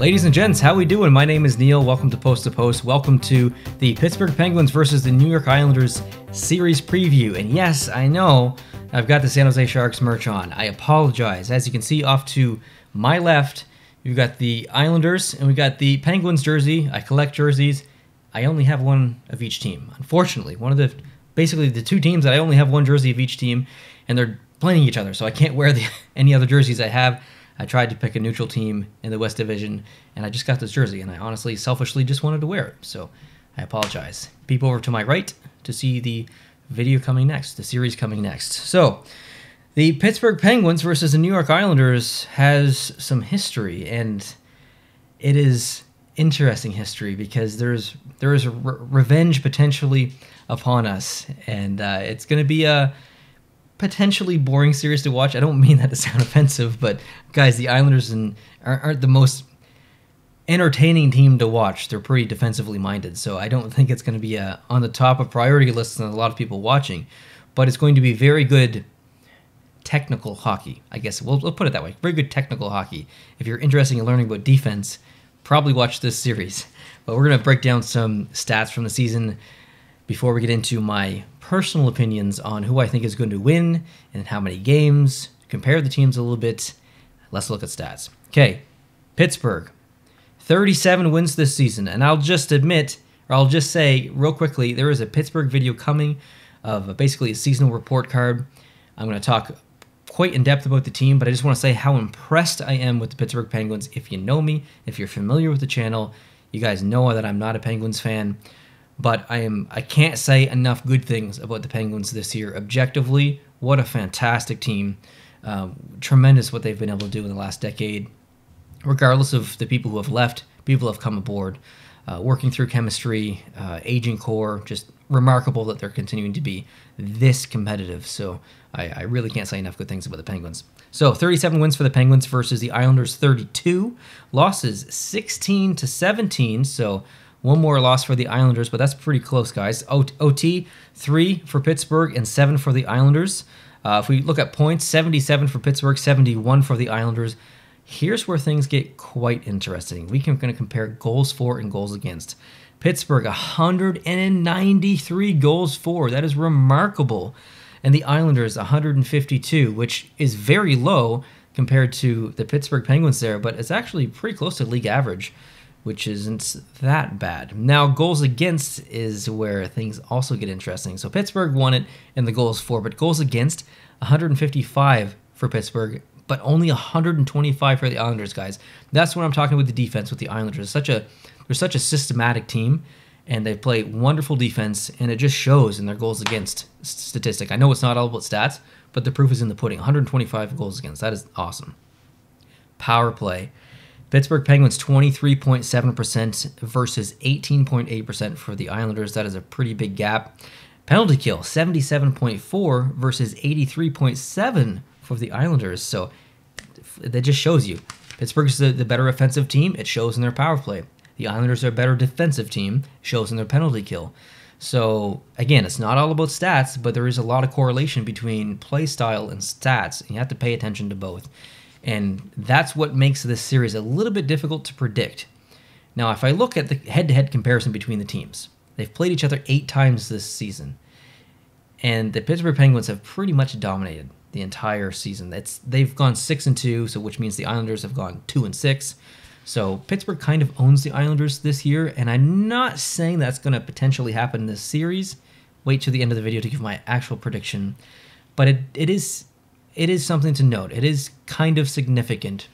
Ladies and gents, how we doing? My name is Neil. Welcome to Post to Post. Welcome to the Pittsburgh Penguins versus the New York Islanders series preview. And yes, I know I've got the San Jose Sharks merch on. I apologize. As you can see off to my left, we've got the Islanders and we got the Penguins jersey. I collect jerseys. I only have one of each team. Unfortunately, one of the basically the two teams that I only have one jersey of each team, and they're playing each other, so I can't wear the any other jerseys I have. I tried to pick a neutral team in the West Division, and I just got this jersey, and I honestly, selfishly, just wanted to wear it. So I apologize. Peep over to my right to see the video coming next, the series coming next. So the Pittsburgh Penguins versus the New York Islanders has some history, and it is interesting history because there's there is re- revenge potentially upon us, and uh, it's going to be a potentially boring series to watch. I don't mean that to sound offensive, but guys, the Islanders and aren't the most entertaining team to watch. They're pretty defensively minded, so I don't think it's going to be on the top of priority lists and a lot of people watching. But it's going to be very good technical hockey. I guess we'll, we'll put it that way. Very good technical hockey. If you're interested in learning about defense, probably watch this series. But we're going to break down some stats from the season before we get into my personal opinions on who I think is going to win and how many games, compare the teams a little bit. Let's look at stats. Okay, Pittsburgh, 37 wins this season. And I'll just admit, or I'll just say real quickly, there is a Pittsburgh video coming of basically a seasonal report card. I'm going to talk quite in depth about the team, but I just want to say how impressed I am with the Pittsburgh Penguins. If you know me, if you're familiar with the channel, you guys know that I'm not a Penguins fan but I am I can't say enough good things about the Penguins this year. Objectively, what a fantastic team! Um, tremendous what they've been able to do in the last decade, regardless of the people who have left, people have come aboard, uh, working through chemistry, uh, aging core, just remarkable that they're continuing to be this competitive. So I, I really can't say enough good things about the Penguins. So 37 wins for the Penguins versus the Islanders 32, losses 16 to 17. So one more loss for the Islanders, but that's pretty close, guys. OT, three for Pittsburgh and seven for the Islanders. Uh, if we look at points, 77 for Pittsburgh, 71 for the Islanders. Here's where things get quite interesting. We can going to compare goals for and goals against. Pittsburgh, 193 goals for. That is remarkable. And the Islanders, 152, which is very low compared to the Pittsburgh Penguins there, but it's actually pretty close to league average which isn't that bad. Now, goals against is where things also get interesting. So Pittsburgh won it in the goals for, but goals against 155 for Pittsburgh, but only 125 for the Islanders, guys. That's what I'm talking with the defense with the Islanders. Such a they're such a systematic team and they play wonderful defense and it just shows in their goals against statistic. I know it's not all about stats, but the proof is in the pudding. 125 goals against. That is awesome. Power play. Pittsburgh Penguins 23.7% versus 18.8% for the Islanders. That is a pretty big gap. Penalty kill 77.4 versus 83.7 for the Islanders. So that just shows you Pittsburgh is the, the better offensive team. It shows in their power play. The Islanders are a better defensive team. Shows in their penalty kill. So again, it's not all about stats, but there is a lot of correlation between play style and stats. And you have to pay attention to both. And that's what makes this series a little bit difficult to predict. Now, if I look at the head to head comparison between the teams, they've played each other eight times this season. And the Pittsburgh Penguins have pretty much dominated the entire season. It's they've gone six and two, so which means the Islanders have gone two and six. So Pittsburgh kind of owns the Islanders this year, and I'm not saying that's going to potentially happen in this series. Wait till the end of the video to give my actual prediction, but it, it is it is something to note. It is kind of significant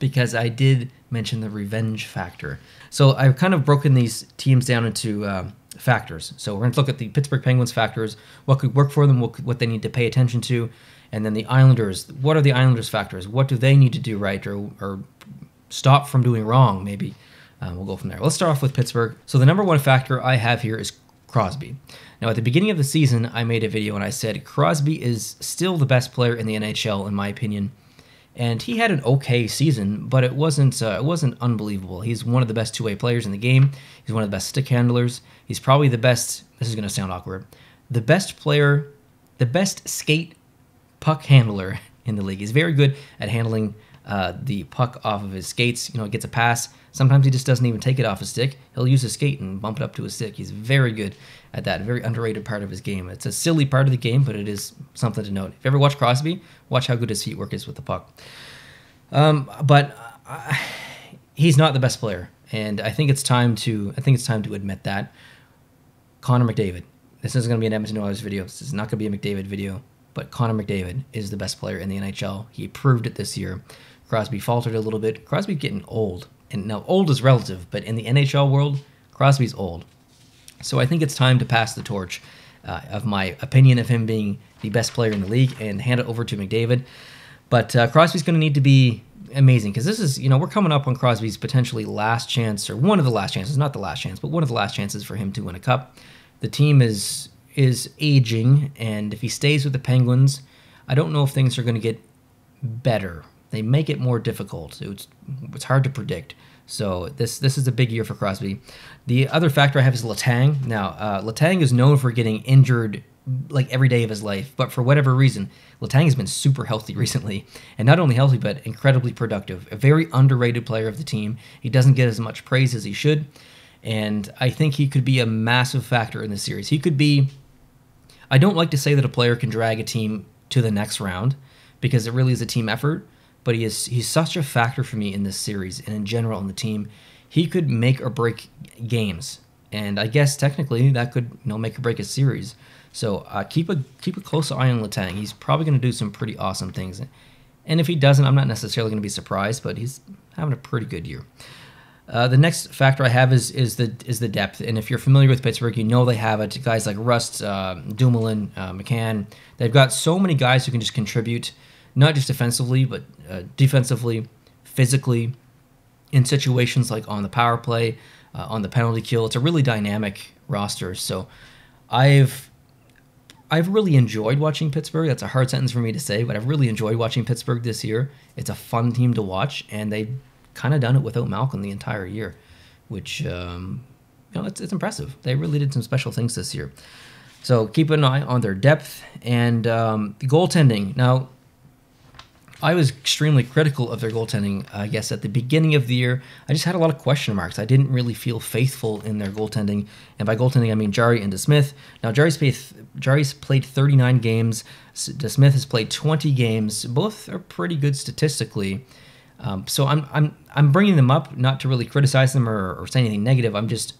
because I did mention the revenge factor. So I've kind of broken these teams down into uh, factors. So we're going to look at the Pittsburgh Penguins factors, what could work for them, what, they need to pay attention to, and then the Islanders. What are the Islanders factors? What do they need to do right or, or stop from doing wrong, maybe? Uh, we'll go from there. Let's start off with Pittsburgh. So the number one factor I have here is Crosby. Now, at the beginning of the season, I made a video and I said Crosby is still the best player in the NHL, in my opinion. And he had an okay season, but it wasn't uh, it wasn't unbelievable. He's one of the best two-way players in the game. He's one of the best stick handlers. He's probably the best. This is going to sound awkward. The best player, the best skate puck handler in the league. He's very good at handling uh, the puck off of his skates. You know, gets a pass. Sometimes he just doesn't even take it off his stick. He'll use his skate and bump it up to his stick. He's very good at that. Very underrated part of his game. It's a silly part of the game, but it is something to note. If you ever watch Crosby, watch how good his feet work is with the puck. Um, but uh, he's not the best player, and I think it's time to I think it's time to admit that. Connor McDavid. This is going to be an Edmonton Oilers video. This is not going to be a McDavid video, but Connor McDavid is the best player in the NHL. He proved it this year. Crosby faltered a little bit. Crosby getting old, and now old is relative, but in the NHL world, Crosby's old. So I think it's time to pass the torch uh, of my opinion of him being the best player in the league and hand it over to McDavid. But uh, Crosby's going to need to be amazing because this is, you know, we're coming up on Crosby's potentially last chance or one of the last chances, not the last chance, but one of the last chances for him to win a cup. The team is is aging, and if he stays with the Penguins, I don't know if things are going to get better. They make it more difficult. It's it's hard to predict. So this this is a big year for Crosby. The other factor I have is Letang. Now uh, Letang is known for getting injured like every day of his life. But for whatever reason, Letang has been super healthy recently, and not only healthy but incredibly productive. A very underrated player of the team. He doesn't get as much praise as he should, and I think he could be a massive factor in the series. He could be. I don't like to say that a player can drag a team to the next round because it really is a team effort. But he is he's such a factor for me in this series and in general in the team. He could make or break games, and I guess technically that could you know make or break a series. So uh, keep a keep a close eye on Letang. He's probably going to do some pretty awesome things, and if he doesn't, I'm not necessarily going to be surprised. But he's having a pretty good year. Uh, the next factor I have is is the is the depth, and if you're familiar with Pittsburgh, you know they have it. Guys like Rust, uh, Dumoulin, uh, McCann. They've got so many guys who can just contribute, not just defensively, but uh, defensively, physically, in situations like on the power play, uh, on the penalty kill. It's a really dynamic roster. So I've I've really enjoyed watching Pittsburgh. That's a hard sentence for me to say, but I've really enjoyed watching Pittsburgh this year. It's a fun team to watch, and they've kind of done it without Malkin the entire year, which um, you know it's, it's impressive. They really did some special things this year. So keep an eye on their depth and um, goaltending. Now, I was extremely critical of their goaltending, I guess, at the beginning of the year. I just had a lot of question marks. I didn't really feel faithful in their goaltending. And by goaltending, I mean Jarry and DeSmith. Now, Jarry's played, Jarry's played 39 games, DeSmith has played 20 games. Both are pretty good statistically. Um, so I'm, I'm, I'm bringing them up not to really criticize them or, or say anything negative. I'm just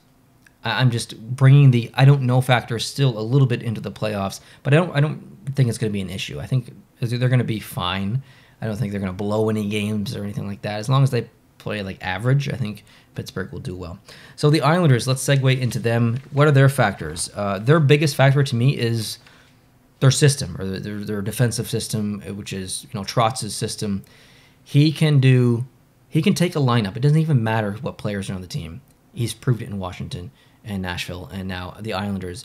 I'm just bringing the I don't know factor still a little bit into the playoffs, but I don't I don't think it's going to be an issue. I think they're going to be fine. I don't think they're going to blow any games or anything like that. As long as they play like average, I think Pittsburgh will do well. So the Islanders, let's segue into them. What are their factors? Uh, their biggest factor to me is their system or their, their defensive system, which is you know Trotz's system. He can do. He can take a lineup. It doesn't even matter what players are on the team. He's proved it in Washington and Nashville, and now the Islanders.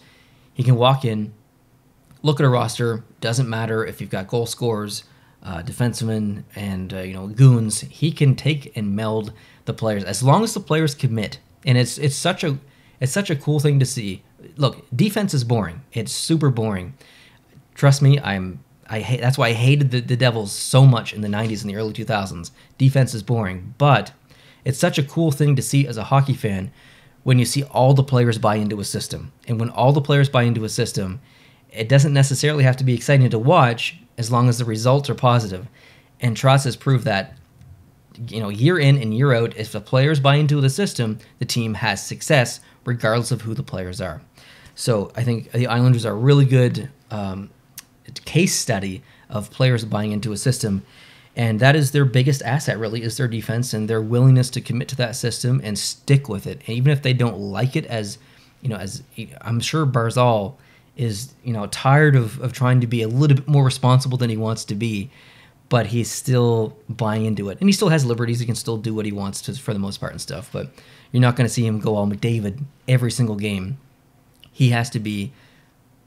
He can walk in, look at a roster. Doesn't matter if you've got goal scorers uh, defensemen and uh, you know goons, he can take and meld the players as long as the players commit. And it's it's such a it's such a cool thing to see. Look, defense is boring. It's super boring. Trust me, I'm I hate that's why I hated the, the Devils so much in the 90s and the early 2000s. Defense is boring, but it's such a cool thing to see as a hockey fan when you see all the players buy into a system. And when all the players buy into a system, it doesn't necessarily have to be exciting to watch as long as the results are positive. And Trotz has proved that, you know, year in and year out, if the players buy into the system, the team has success regardless of who the players are. So I think the Islanders are really good um, case study of players buying into a system. And that is their biggest asset, really, is their defense and their willingness to commit to that system and stick with it. And even if they don't like it, as you know, as I'm sure Barzal is you know tired of, of trying to be a little bit more responsible than he wants to be but he's still buying into it and he still has liberties he can still do what he wants to for the most part and stuff but you're not going to see him go all mcdavid every single game he has to be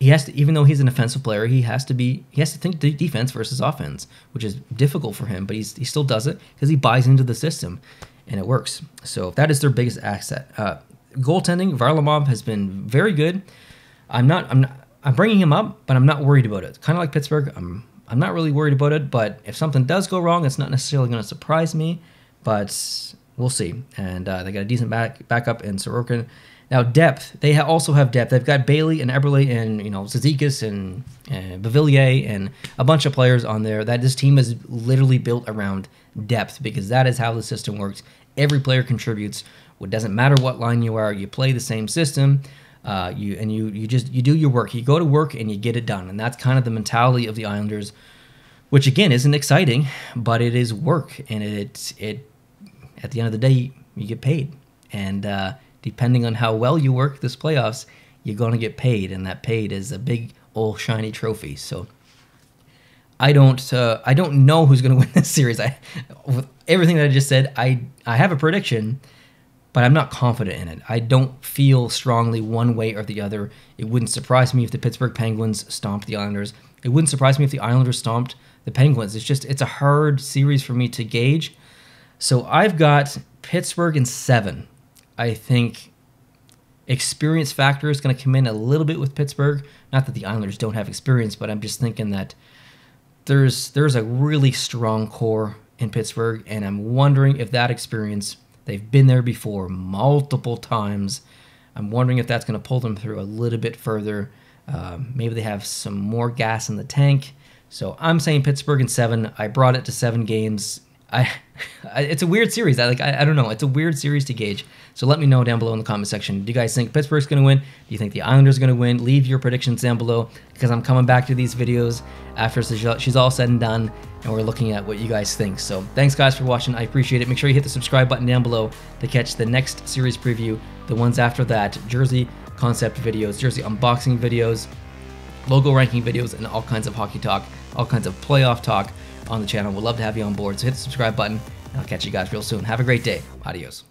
he has to even though he's an offensive player he has to be he has to think defense versus offense which is difficult for him but he's, he still does it because he buys into the system and it works so that is their biggest asset uh, goaltending varlamov has been very good I'm not. I'm not. I'm bringing him up, but I'm not worried about it. Kind of like Pittsburgh. I'm. I'm not really worried about it, but if something does go wrong, it's not necessarily going to surprise me, but we'll see. And uh, they got a decent back backup in Sorokin. Now depth, they ha- also have depth. They've got Bailey and Eberle and you know Cizikas and, and Beauvillier and a bunch of players on there. That this team is literally built around depth because that is how the system works. Every player contributes. It doesn't matter what line you are. You play the same system. Uh, you and you you just you do your work. You go to work and you get it done. And that's kind of the mentality of the Islanders, which again isn't exciting, but it is work. And it it at the end of the day you get paid. And uh, depending on how well you work this playoffs, you're going to get paid, and that paid is a big old shiny trophy. So I don't uh, I don't know who's going to win this series. I with everything that I just said, I I have a prediction, but I'm not confident in it. I don't feel strongly one way or the other. It wouldn't surprise me if the Pittsburgh Penguins stomped the Islanders. It wouldn't surprise me if the Islanders stomped the Penguins. It's just it's a hard series for me to gauge. So I've got Pittsburgh in 7. I think experience factor is going to come in a little bit with Pittsburgh. Not that the Islanders don't have experience, but I'm just thinking that there's there's a really strong core in Pittsburgh, and I'm wondering if that experience they've been there before multiple times. I'm wondering if that's going to pull them through a little bit further. Um, maybe they have some more gas in the tank. So I'm saying Pittsburgh in seven. I brought it to seven games. I, it's a weird series. I like. I, I, don't know. It's a weird series to gauge. So let me know down below in the comment section. Do you guys think Pittsburgh's going to win? Do you think the Islanders are going to win? Leave your predictions down below because I'm coming back to these videos after she's all said and done, and we're looking at what you guys think. So thanks guys for watching. I appreciate it. Make sure you hit the subscribe button down below to catch the next series preview. The ones after that, jersey concept videos, jersey unboxing videos, logo ranking videos, and all kinds of hockey talk, all kinds of playoff talk on the channel. We'd love to have you on board. So hit the subscribe button, and I'll catch you guys real soon. Have a great day. Adios.